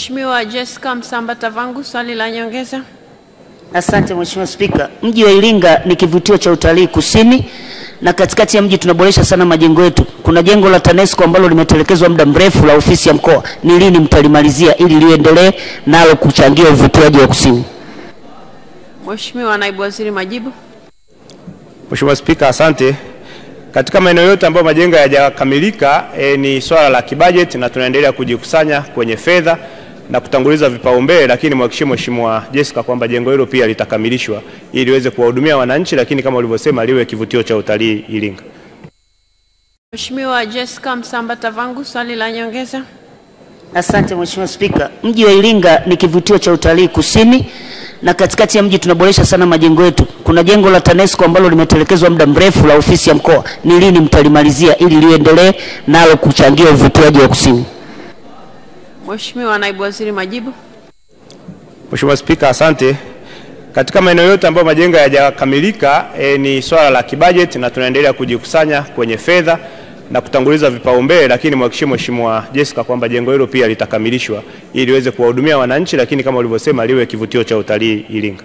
Mheshimiwa Jessica Msamba Tavangu, swali la nyongeza. Asante Mheshimiwa Spika. Mji wa Iringa ni kivutio cha utalii kusini na katikati ya mji tunaboresha sana majengo yetu. Kuna jengo la TANESCO ambalo limetelekezwa muda mrefu la ofisi ya mkoa. Ni lini mtalimalizia ili liendelee nalo kuchangia uvutiaji wa kusini? Mheshimiwa Naibu Waziri, majibu. Mheshimiwa Spika, asante. Katika maeneo yote ambayo majengo hayajakamilika e, ni swala la kibajeti na tunaendelea kujikusanya kwenye fedha na kutanguliza vipaumbele, lakini mwakishie Mheshimiwa Jessica kwamba jengo hilo pia litakamilishwa ili liweze kuwahudumia wananchi, lakini kama ulivyosema liwe kivutio cha utalii Iringa. Mheshimiwa Jessica Msamba Tavangu, swali la nyongeza. Asante Mheshimiwa Spika. Mji wa Iringa ni kivutio cha utalii kusini na katikati ya mji tunaboresha sana majengo yetu. Kuna jengo la TANESCO ambalo limetelekezwa muda mrefu la ofisi ya mkoa. Ni lini mtalimalizia ili liendelee nalo kuchangia uvutiaji wa kusini? Mheshimiwa Naibu Waziri, majibu. Mheshimiwa Spika, asante. Katika maeneo yote ambayo majengo hayajakamilika e, ni swala la kibajeti na tunaendelea kujikusanya kwenye fedha na kutanguliza vipaumbele, lakini mhakikishie Mheshimiwa Jessica kwamba jengo hilo pia litakamilishwa ili liweze kuwahudumia wananchi, lakini kama ulivyosema liwe kivutio cha utalii Iringa.